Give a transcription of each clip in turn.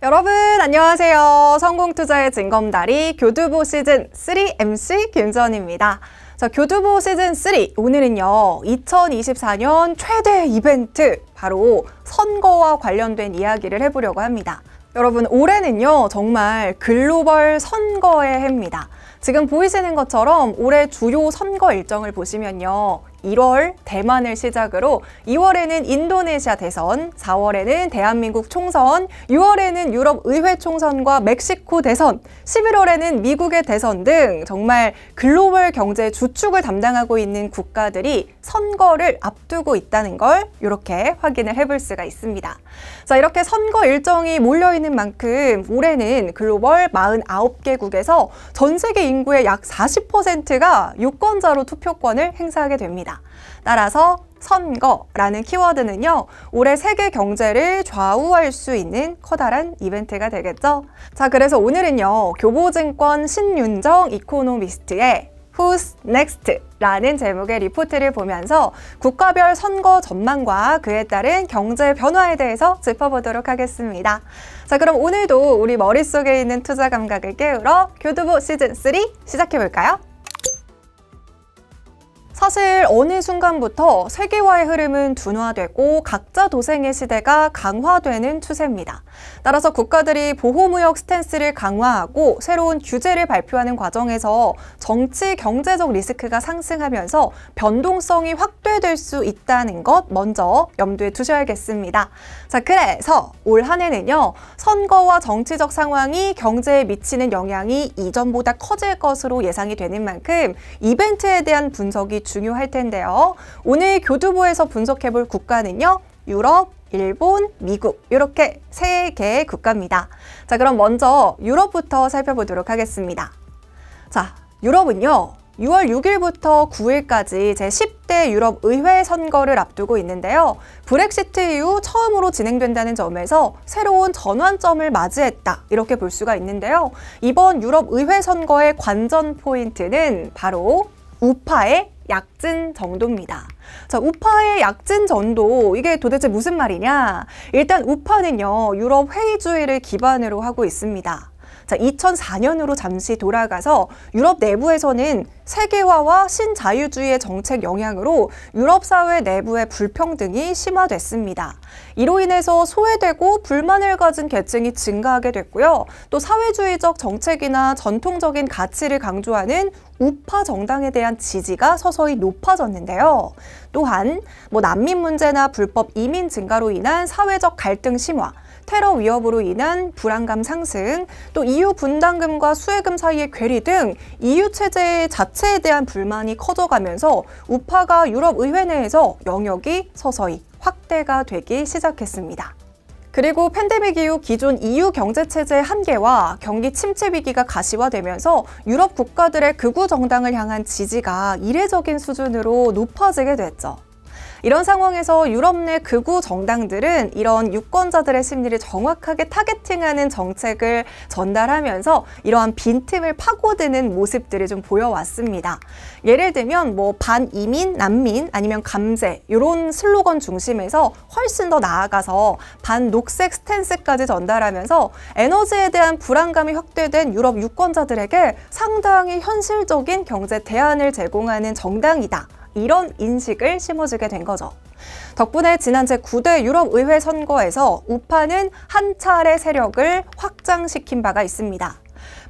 여러분 안녕하세요. 성공투자의 진검다리 교두보 시즌 3 MC 김전입니다. 자, 교두보 시즌 3 오늘은요. 2024년 최대 이벤트 바로 선거와 관련된 이야기를 해보려고 합니다. 여러분 올해는요 정말 글로벌 선거의 해입니다. 지금 보이시는 것처럼 올해 주요 선거 일정을 보시면요. 1월 대만을 시작으로 2월에는 인도네시아 대선, 4월에는 대한민국 총선, 6월에는 유럽 의회 총선과 멕시코 대선, 11월에는 미국의 대선 등 정말 글로벌 경제 주축을 담당하고 있는 국가들이 선거를 앞두고 있다는 걸 이렇게 확인을 해볼 수가 있습니다. 자, 이렇게 선거 일정이 몰려있는 만큼 올해는 글로벌 49개국에서 전 세계 인구의 약 40%가 유권자로 투표권을 행사하게 됩니다. 따라서 선거라는 키워드는요, 올해 세계 경제를 좌우할 수 있는 커다란 이벤트가 되겠죠. 자, 그래서 오늘은요, 교보증권 신윤정 이코노미스트의 Who's Next? 라는 제목의 리포트를 보면서 국가별 선거 전망과 그에 따른 경제 변화에 대해서 짚어보도록 하겠습니다. 자, 그럼 오늘도 우리 머릿속에 있는 투자 감각을 깨우러 교두보 시즌3 시작해볼까요? 사실 어느 순간부터 세계화의 흐름은 둔화되고 각자 도생의 시대가 강화되는 추세입니다. 따라서 국가들이 보호무역 스탠스를 강화하고 새로운 규제를 발표하는 과정에서 정치, 경제적 리스크가 상승하면서 변동성이 확대될 수 있다는 것 먼저 염두에 두셔야겠습니다. 자, 그래서 올 한 해는요, 선거와 정치적 상황이 경제에 미치는 영향이 이전보다 커질 것으로 예상이 되는 만큼 이벤트에 대한 분석이 중요할 텐데요. 오늘 교두보에서 분석해 볼 국가는요. 유럽, 일본, 미국 이렇게 세 개의 국가입니다. 자, 그럼 먼저 유럽부터 살펴보도록 하겠습니다. 자, 유럽은요. 6월 6일부터 9일까지 제10대 유럽 의회 선거를 앞두고 있는데요. 브렉시트 이후 처음으로 진행된다는 점에서 새로운 전환점을 맞이했다. 이렇게 볼 수가 있는데요. 이번 유럽 의회 선거의 관전 포인트는 바로 우파의 약진 정도입니다. 자, 우파의 약진 전도 이게 도대체 무슨 말이냐? 일단 우파는요, 유럽 회의주의를 기반으로 하고 있습니다. 자, 2004년으로 잠시 돌아가서 유럽 내부에서는 세계화와 신자유주의의 정책 영향으로 유럽 사회 내부의 불평등이 심화됐습니다. 이로 인해서 소외되고 불만을 가진 계층이 증가하게 됐고요. 또 사회주의적 정책이나 전통적인 가치를 강조하는 우파 정당에 대한 지지가 서서히 높아졌는데요. 또한 뭐 난민 문제나 불법 이민 증가로 인한 사회적 갈등 심화, 테러 위협으로 인한 불안감 상승, 또 EU 분담금과 수혜금 사이의 괴리 등 EU 체제 자체에 대한 불만이 커져가면서 우파가 유럽 의회 내에서 영역이 서서히 확대가 되기 시작했습니다. 그리고 팬데믹 이후 기존 EU 경제체제의 한계와 경기 침체 위기가 가시화되면서 유럽 국가들의 극우 정당을 향한 지지가 이례적인 수준으로 높아지게 됐죠. 이런 상황에서 유럽 내 극우 정당들은 이런 유권자들의 심리를 정확하게 타겟팅하는 정책을 전달하면서 이러한 빈틈을 파고드는 모습들을 좀 보여왔습니다. 예를 들면 뭐 반이민, 난민 아니면 감제 이런 슬로건 중심에서 훨씬 더 나아가서 반녹색 스탠스까지 전달하면서 에너지에 대한 불안감이 확대된 유럽 유권자들에게 상당히 현실적인 경제 대안을 제공하는 정당이다. 이런 인식을 심어주게 된 거죠. 덕분에 지난 제9대 유럽의회 선거에서 우파는 한 차례 세력을 확장시킨 바가 있습니다.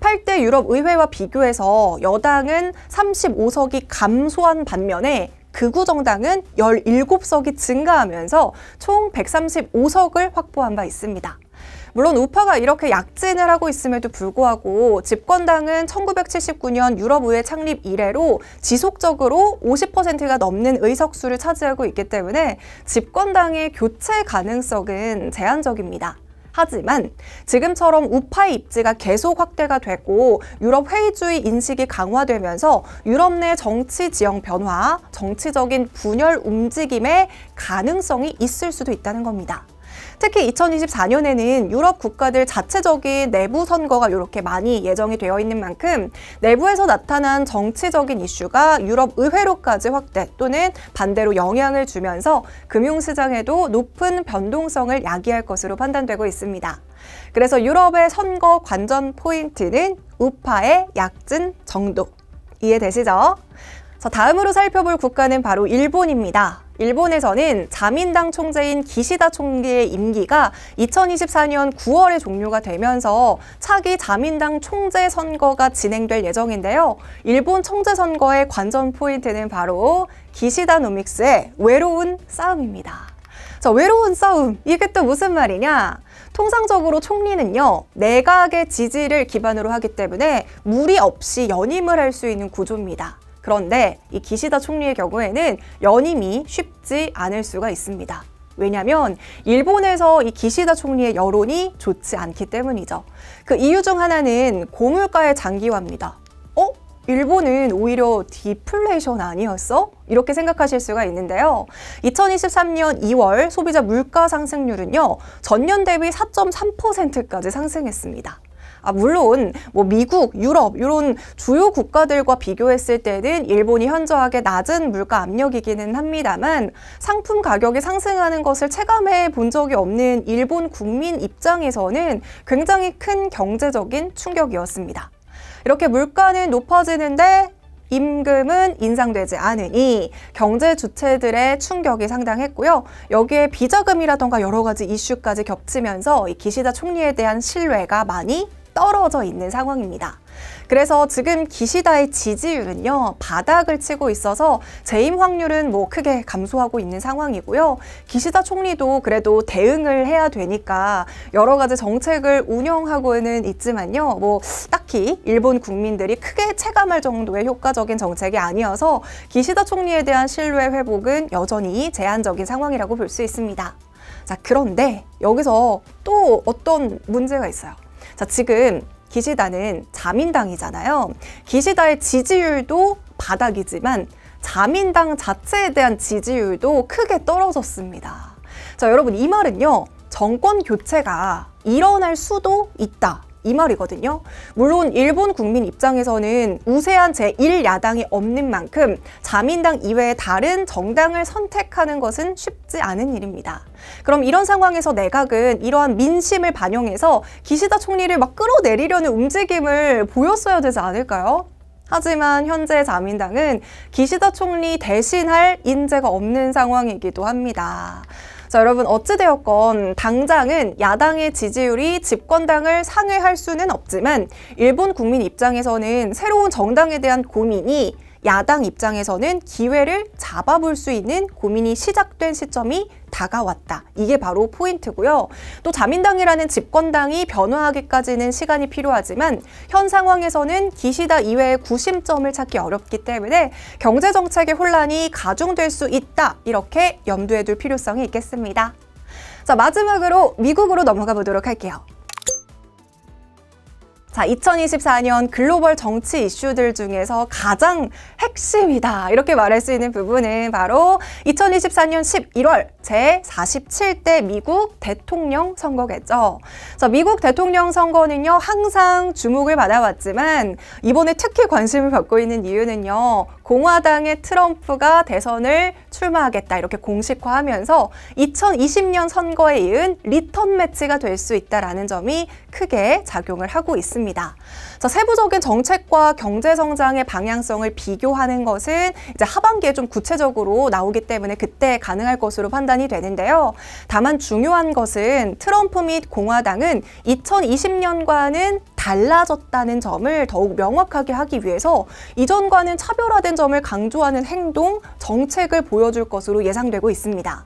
8대 유럽의회와 비교해서 여당은 35석이 감소한 반면에 극우 정당은 17석이 증가하면서 총 135석을 확보한 바 있습니다. 물론 우파가 이렇게 약진을 하고 있음에도 불구하고 집권당은 1979년 유럽의회 창립 이래로 지속적으로 50%가 넘는 의석수를 차지하고 있기 때문에 집권당의 교체 가능성은 제한적입니다. 하지만 지금처럼 우파의 입지가 계속 확대가 되고 유럽 회의주의 인식이 강화되면서 유럽 내 정치 지형 변화, 정치적인 분열 움직임의 가능성이 있을 수도 있다는 겁니다. 특히 2024년에는 유럽 국가들 자체적인 내부 선거가 이렇게 많이 예정이 되어 있는 만큼 내부에서 나타난 정치적인 이슈가 유럽 의회로까지 확대 또는 반대로 영향을 주면서 금융시장에도 높은 변동성을 야기할 것으로 판단되고 있습니다. 그래서 유럽의 선거 관전 포인트는 우파의 약진 정도. 이해되시죠? 자, 다음으로 살펴볼 국가는 바로 일본입니다. 일본에서는 자민당 총재인 기시다 총리의 임기가 2024년 9월에 종료가 되면서 차기 자민당 총재 선거가 진행될 예정인데요. 일본 총재 선거의 관전 포인트는 바로 기시다 노믹스의 외로운 싸움입니다. 자, 외로운 싸움. 이게 또 무슨 말이냐? 통상적으로 총리는요, 내각의 지지를 기반으로 하기 때문에 무리 없이 연임을 할 수 있는 구조입니다. 그런데 이 기시다 총리의 경우에는 연임이 쉽지 않을 수가 있습니다. 왜냐하면 일본에서 이 기시다 총리의 여론이 좋지 않기 때문이죠. 그 이유 중 하나는 고물가의 장기화입니다. 어? 일본은 오히려 디플레이션 아니었어? 이렇게 생각하실 수가 있는데요. 2023년 2월 소비자 물가 상승률은요, 전년 대비 4.3%까지 상승했습니다. 아, 물론 뭐 미국, 유럽 이런 주요 국가들과 비교했을 때는 일본이 현저하게 낮은 물가 압력이기는 합니다만 상품 가격이 상승하는 것을 체감해 본 적이 없는 일본 국민 입장에서는 굉장히 큰 경제적인 충격이었습니다. 이렇게 물가는 높아지는데 임금은 인상되지 않으니 경제 주체들의 충격이 상당했고요. 여기에 비자금이라던가 여러 가지 이슈까지 겹치면서 이 기시다 총리에 대한 신뢰가 많이 떨어져 있는 상황입니다. 그래서 지금 기시다의 지지율은요, 바닥을 치고 있어서 재임 확률은 뭐 크게 감소하고 있는 상황이고요. 기시다 총리도 그래도 대응을 해야 되니까 여러 가지 정책을 운영하고는 있지만요, 뭐 딱히 일본 국민들이 크게 체감할 정도의 효과적인 정책이 아니어서 기시다 총리에 대한 신뢰 회복은 여전히 제한적인 상황이라고 볼 수 있습니다. 자, 그런데 여기서 또 어떤 문제가 있어요. 자, 지금 기시다는 자민당이잖아요. 기시다의 지지율도 바닥이지만 자민당 자체에 대한 지지율도 크게 떨어졌습니다. 자, 여러분 이 말은요. 정권 교체가 일어날 수도 있다. 이 말이거든요. 물론 일본 국민 입장에서는 우세한 제1야당이 없는 만큼 자민당 이외의 다른 정당을 선택하는 것은 쉽지 않은 일입니다. 그럼 이런 상황에서 내각은 이러한 민심을 반영해서 기시다 총리를 막 끌어내리려는 움직임을 보였어야 되지 않을까요? 하지만 현재 자민당은 기시다 총리 대신할 인재가 없는 상황이기도 합니다. 자, 여러분 어찌되었건 당장은 야당의 지지율이 집권당을 상회할 수는 없지만 일본 국민 입장에서는 새로운 정당에 대한 고민이 야당 입장에서는 기회를 잡아볼 수 있는 고민이 시작된 시점이 다가왔다. 이게 바로 포인트고요. 또 자민당이라는 집권당이 변화하기까지는 시간이 필요하지만 현 상황에서는 기시다 이외의 구심점을 찾기 어렵기 때문에 경제 정책의 혼란이 가중될 수 있다. 이렇게 염두에 둘 필요성이 있겠습니다. 자, 마지막으로 미국으로 넘어가 보도록 할게요. 자, 2024년 글로벌 정치 이슈들 중에서 가장 핵심이다. 이렇게 말할 수 있는 부분은 바로 2024년 11월 제47대 미국 대통령 선거겠죠. 자, 미국 대통령 선거는요, 항상 주목을 받아왔지만 이번에 특히 관심을 받고 있는 이유는요, 공화당의 트럼프가 대선을 출마하겠다 이렇게 공식화하면서 2020년 선거에 이은 리턴 매치가 될 수 있다라는 점이 크게 작용을 하고 있습니다. 자, 세부적인 정책과 경제 성장의 방향성을 비교하는 것은 이제 하반기에 좀 구체적으로 나오기 때문에 그때 가능할 것으로 판단이 되는데요. 다만 중요한 것은 트럼프 및 공화당은 2020년과는 달라졌다는 점을 더욱 명확하게 하기 위해서 이전과는 차별화된 점을 강조하는 행동, 정책을 보여줄 것으로 예상되고 있습니다.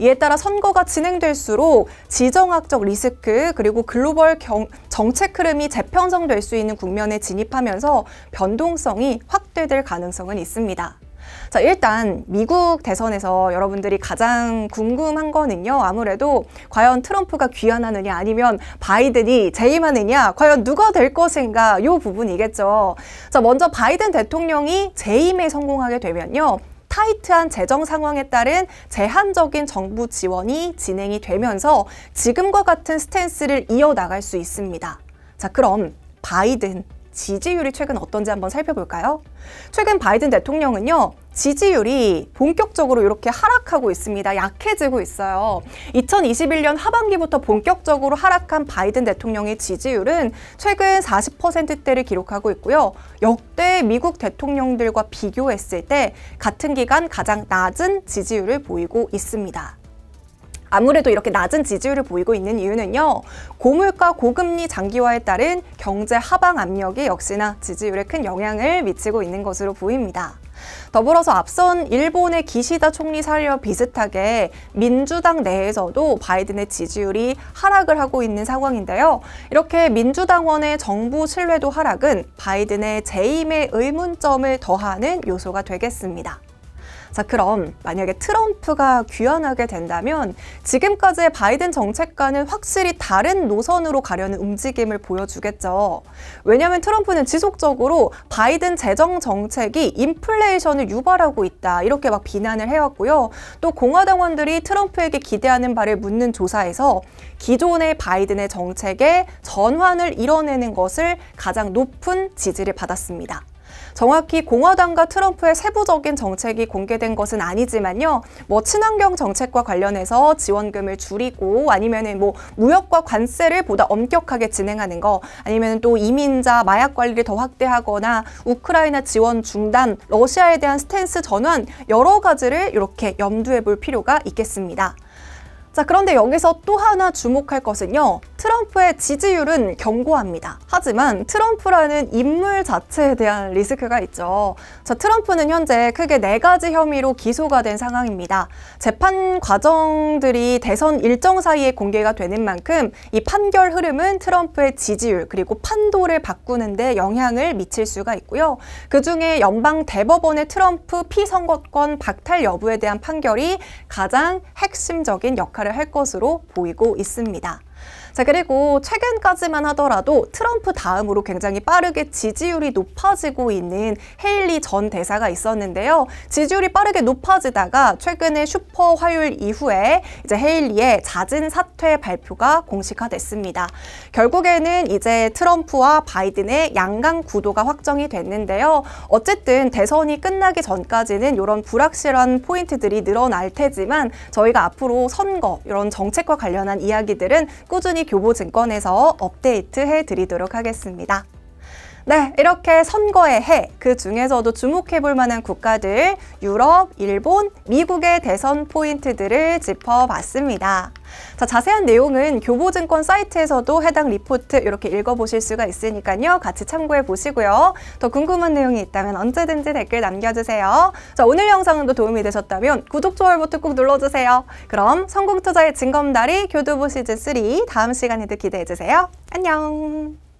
이에 따라 선거가 진행될수록 지정학적 리스크 그리고 글로벌 경, 정책 흐름이 재편성될 수 있는 국면에 진입하면서 변동성이 확대될 가능성은 있습니다. 자, 일단 미국 대선에서 여러분들이 가장 궁금한 거는요. 아무래도 과연 트럼프가 귀환하느냐 아니면 바이든이 재임하느냐 과연 누가 될 것인가 요 부분이겠죠. 자, 먼저 바이든 대통령이 재임에 성공하게 되면요. 타이트한 재정 상황에 따른 제한적인 정부 지원이 진행이 되면서 지금과 같은 스탠스를 이어나갈 수 있습니다. 자, 그럼 바이든 지지율이 최근 어떤지 한번 살펴볼까요? 최근 바이든 대통령은요, 지지율이 본격적으로 이렇게 하락하고 있습니다. 약해지고 있어요. 2021년 하반기부터 본격적으로 하락한 바이든 대통령의 지지율은 최근 40%대를 기록하고 있고요. 역대 미국 대통령들과 비교했을 때 같은 기간 가장 낮은 지지율을 보이고 있습니다. 아무래도 이렇게 낮은 지지율을 보이고 있는 이유는요. 고물가 고금리 장기화에 따른 경제 하방 압력이 역시나 지지율에 큰 영향을 미치고 있는 것으로 보입니다. 더불어서 앞선 일본의 기시다 총리 사례와 비슷하게 민주당 내에서도 바이든의 지지율이 하락을 하고 있는 상황인데요. 이렇게 민주당원의 정부 신뢰도 하락은 바이든의 재임의 의문점을 더하는 요소가 되겠습니다. 자, 그럼 만약에 트럼프가 귀환하게 된다면 지금까지의 바이든 정책과는 확실히 다른 노선으로 가려는 움직임을 보여주겠죠. 왜냐하면 트럼프는 지속적으로 바이든 재정 정책이 인플레이션을 유발하고 있다 이렇게 막 비난을 해왔고요. 또 공화당원들이 트럼프에게 기대하는 바를 묻는 조사에서 기존의 바이든의 정책에 전환을 이뤄내는 것을 가장 높은 지지를 받았습니다. 정확히 공화당과 트럼프의 세부적인 정책이 공개된 것은 아니지만요. 뭐 친환경 정책과 관련해서 지원금을 줄이고 아니면은 뭐 무역과 관세를 보다 엄격하게 진행하는 거 아니면 또 이민자 마약 관리를 더 확대하거나 우크라이나 지원 중단, 러시아에 대한 스탠스 전환 여러 가지를 이렇게 염두에 볼 필요가 있겠습니다. 자, 그런데 여기서 또 하나 주목할 것은요. 트럼프의 지지율은 견고합니다. 하지만 트럼프라는 인물 자체에 대한 리스크가 있죠. 자, 트럼프는 현재 크게 네 가지 혐의로 기소가 된 상황입니다. 재판 과정들이 대선 일정 사이에 공개가 되는 만큼 이 판결 흐름은 트럼프의 지지율 그리고 판도를 바꾸는데 영향을 미칠 수가 있고요. 그 중에 연방 대법원의 트럼프 피선거권 박탈 여부에 대한 판결이 가장 핵심적인 역할을 할 것으로 보이고 있습니다. 자, 그리고 최근까지만 하더라도 트럼프 다음으로 굉장히 빠르게 지지율이 높아지고 있는 헤일리 전 대사가 있었는데요. 지지율이 빠르게 높아지다가 최근에 슈퍼 화요일 이후에 이제 헤일리의 잦은 사퇴 발표가 공식화됐습니다. 결국에는 이제 트럼프와 바이든의 양강 구도가 확정이 됐는데요. 어쨌든 대선이 끝나기 전까지는 이런 불확실한 포인트들이 늘어날 테지만 저희가 앞으로 선거 이런 정책과 관련한 이야기들은 꾸준히 교보증권에서 업데이트해 드리도록 하겠습니다. 네, 이렇게 선거의 해, 그 중에서도 주목해볼 만한 국가들, 유럽, 일본, 미국의 대선 포인트들을 짚어봤습니다. 자, 자세한 내용은 교보증권 사이트에서도 해당 리포트 이렇게 읽어보실 수가 있으니까요. 같이 참고해 보시고요. 더 궁금한 내용이 있다면 언제든지 댓글 남겨주세요. 자, 오늘 영상도 도움이 되셨다면 구독, 좋아요 버튼 꼭 눌러주세요. 그럼 성공투자의 징검다리 교두보 시즌3 다음 시간에도 기대해주세요. 안녕!